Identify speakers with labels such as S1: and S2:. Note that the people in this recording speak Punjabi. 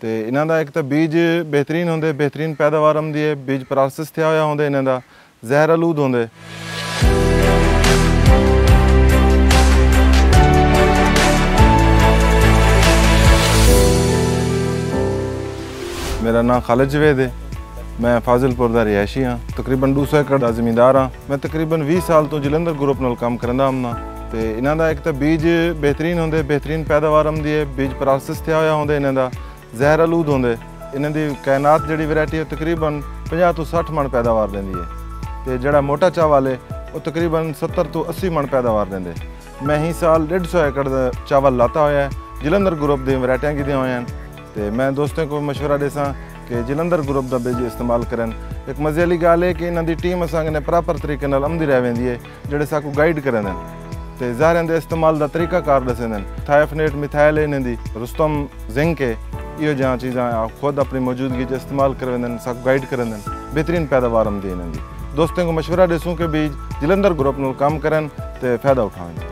S1: ਤੇ ਇਹਨਾਂ ਦਾ ਇੱਕ ਤਾਂ ਬੀਜ ਬਿਹਤਰੀਨ ਹੁੰਦੇ, ਬਿਹਤਰੀਨ ਪੈਦਾਵਾਰ ਆਉਂਦੀ ਹੈ, ਬੀਜ ਪ੍ਰੋਸੈਸ ਥਿਆ ਹੋਇਆ ਹੁੰਦੇ ਇਹਨਾਂ ਦਾ, ਜ਼ਹਿਰ ਆਲੂਦ ਹੁੰਦੇ। ਮੇਰਾ ਨਾਮ ਖਾਲਿਦ ਜਵੇਦ ਹੈ, ਮੈਂ ਫਾਜ਼ਿਲਪੁਰ ਦਾ ਰਿਹਾਇਸ਼ੀ ਹਾਂ, ਤਕਰੀਬਨ 200 ਏਕੜ ਦਾ ਜ਼ਿਮੀਂਦਾਰ ਹਾਂ, ਮੈਂ ਤਕਰੀਬਨ 20 ਸਾਲ ਤੋਂ ਜਲੰਧਰ ਗਰੁੱਪ ਨਾਲ ਕੰਮ ਕਰਦਾ ਹਾਂ ਤੇ ਇਹਨਾਂ ਦਾ ਇੱਕ ਤਾਂ ਬੀਜ ਬਿਹਤਰੀਨ ਹੁੰਦੇ, ਬਿਹਤਰੀਨ ਪੈਦਾਵਾਰ ਆਉਂਦੀ ਹੈ, ਬੀਜ ਪ੍ਰੋਸੈਸ ਥਿਆ ਹੋਇਆ ਹੁੰਦੇ ਇਹਨਾਂ ਦਾ ਜ਼ਹਿਰ ਆਲੂਦ ਹੁੰਦੇ ਇਹਨਾਂ ਦੀ ਕਾਇਨਾਤ ਜਿਹੜੀ ਵੈਰਾਈਟੀ ਹੈ ਤਕਰੀਬਨ 50 ਤੋਂ 60 ਮਣ ਪੈਦਾਵਾਰ ਦਿੰਦੀ ਹੈ ਤੇ ਜਿਹੜਾ ਮੋਟਾ ਚਾਵਲ ਹੈ ਉਹ ਤਕਰੀਬਨ 70 ਤੋਂ 80 ਮਣ ਪੈਦਾਵਾਰ ਦਿੰਦੇ ਮੈਂ ਹੀ ਸਾਲ 150 ਏਕੜ ਦਾ ਚਾਵਲ ਲਾਤਾ ਹੋਇਆ ਹੈ ਜਲੰਧਰ ਗਰੁੱਪ ਦੀਆਂ ਵੈਰਾਈਟੀਆਂ ਕੀਤੀਆਂ ਹੋਈਆਂ ਹਨ ਤੇ ਮੈਂ ਦੋਸਤਾਂ ਕੋਲ مشورہ ਦੇਸਾਂ ਕਿ ਜਲੰਧਰ ਗਰੁੱਪ ਦਾ ਬੀਜ ਇਸਤੇਮਾਲ ਕਰਨ ਇੱਕ ਮਜ਼ੇ ਵਾਲੀ ਗੱਲ ਹੈ ਕਿ ਇਹਨਾਂ ਦੀ ਟੀਮ ਅਸਾਂ ਨੇ ਪ੍ਰੋਪਰ ਤਰੀਕੇ ਨਾਲ ਆਮਦੀ ਰਹਿ ਵੈਂਦੀ ਹੈ ਜਿਹੜੇ ਸਾਕੂ ਗਾਈਡ ਕਰਨ ਨੇ ਤੇ ਜ਼ਾਹਰਾਂ ਦੇ ਇਸਤੇਮਾਲ ਦਾ ਤਰੀਕਾ ਕਾਰ ਦੱਸਦੇ ਨੇ ਥਾਇਫਨੇਟ ਮਿਥਾਈਲ ਇਹਨਾਂ ਦੀ ਰੁਸਤਮ ਜ਼ਿੰਕ ਹੈ इहो जां चीज़ा ख़ुदि अपनी मौजूदगी जो इस्तेमालु करे वेंदा आहिनि असांखे गाइड करे वेंदा आहिनि बहितरीनु पैदावार हूंदी हिननि जी दोस्तनि खां मशवरा ॾिसूं की भई जलंधर ग्रुप में कमु करनि त फ़ाइदा उठाइनि